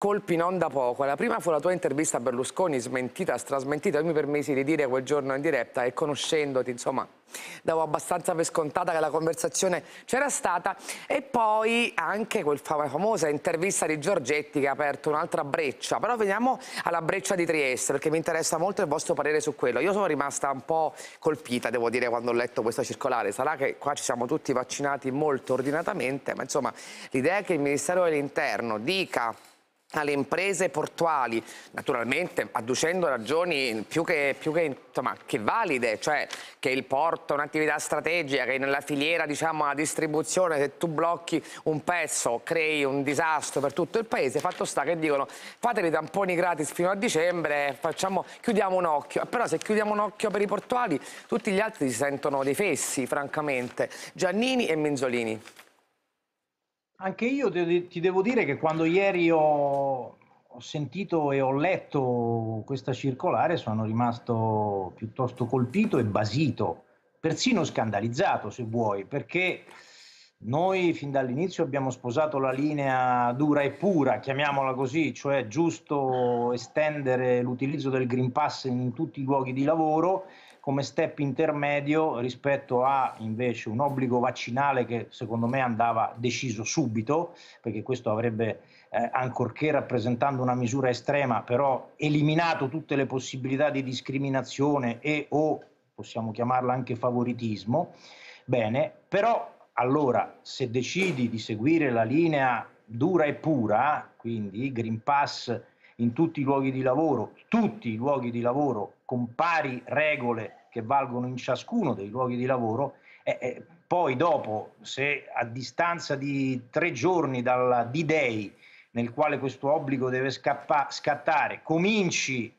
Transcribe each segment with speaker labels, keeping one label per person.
Speaker 1: Colpi non da poco. La prima fu la tua intervista a Berlusconi, smentita, strasmentita. Io mi permisi di dire quel giorno in diretta e conoscendoti, insomma, davo abbastanza per scontata che la conversazione c'era stata. E poi anche quel famosa intervista di Giorgetti che ha aperto un'altra breccia. Però veniamo alla breccia di Trieste, perché mi interessa molto il vostro parere su quello. Io sono rimasta un po' colpita, devo dire, quando ho letto questa circolare. Sarà che qua ci siamo tutti vaccinati molto ordinatamente, ma insomma l'idea che il Ministero dell'Interno dica alle imprese portuali, naturalmente adducendo ragioni più che, più che, insomma, che valide, cioè che il porto è un'attività strategica, che nella filiera diciamo, a distribuzione se tu blocchi un pezzo crei un disastro per tutto il paese, fatto sta che dicono fate i tamponi gratis fino a dicembre, facciamo, chiudiamo un occhio, però se chiudiamo un occhio per i portuali tutti gli altri si sentono dei fessi francamente, Giannini e Menzolini.
Speaker 2: Anche io ti devo dire che quando ieri ho, ho, sentito e ho letto questa circolare sono rimasto piuttosto colpito e basito, persino scandalizzato se vuoi, perché noi fin dall'inizio abbiamo sposato la linea dura e pura, chiamiamola così, cioè giusto estendere l'utilizzo del Green Pass in tutti i luoghi di lavoro come step intermedio rispetto a invece un obbligo vaccinale che secondo me andava deciso subito, perché questo avrebbe, eh, ancorché rappresentando una misura estrema, però eliminato tutte le possibilità di discriminazione e o possiamo chiamarla anche favoritismo. Bene, però allora se decidi di seguire la linea dura e pura, quindi Green Pass in tutti i luoghi di lavoro, tutti i luoghi di lavoro con pari regole che valgono in ciascuno dei luoghi di lavoro, e, e poi dopo, se a distanza di tre giorni dal D-Day, nel quale questo obbligo deve scappa, scattare, cominci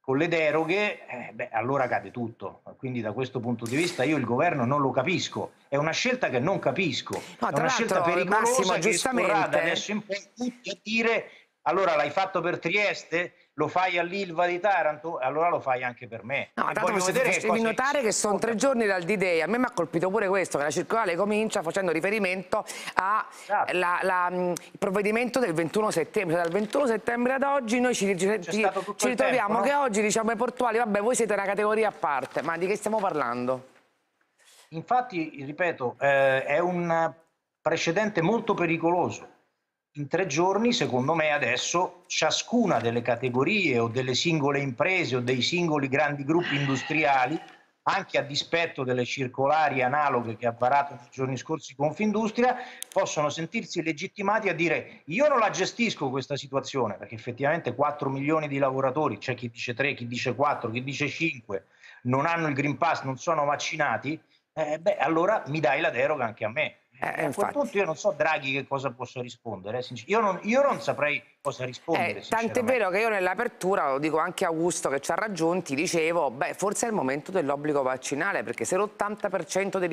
Speaker 2: con le deroghe, eh, beh, allora cade tutto. Quindi da questo punto di vista io il governo non lo capisco. È una scelta che non capisco. No, è una scelta pericolosa Massimo, che giustamente... adesso in poi tutti a dire allora l'hai fatto per Trieste? Lo fai all'Ilva di Taranto? Allora lo fai anche per me.
Speaker 1: No, tanto mi devi notare che sono tre giorni dal D-Day. A me mi ha colpito pure questo, che la circolare comincia facendo riferimento al esatto. mm, provvedimento del 21 settembre. Dal 21 settembre ad oggi noi ci, ci, ci ritroviamo tempo, no? che oggi diciamo ai portuali, vabbè voi siete una categoria a parte, ma di che stiamo parlando?
Speaker 2: Infatti, ripeto, eh, è un precedente molto pericoloso in tre giorni, secondo me adesso, ciascuna delle categorie o delle singole imprese o dei singoli grandi gruppi industriali, anche a dispetto delle circolari analoghe che ha varato nei giorni scorsi Confindustria, possono sentirsi legittimati a dire io non la gestisco questa situazione, perché effettivamente 4 milioni di lavoratori, c'è chi dice 3, chi dice 4, chi dice 5, non hanno il Green Pass, non sono vaccinati, eh, beh, allora mi dai la deroga anche a me. Eh, a quel punto io non so Draghi che cosa possa rispondere, eh, io, non, io, non, saprei cosa rispondere.
Speaker 1: Eh, Tant'è vero che io nell'apertura, lo dico anche a Augusto che ci ha raggiunti, dicevo, beh, forse è il momento dell'obbligo vaccinale, perché se l'80% degli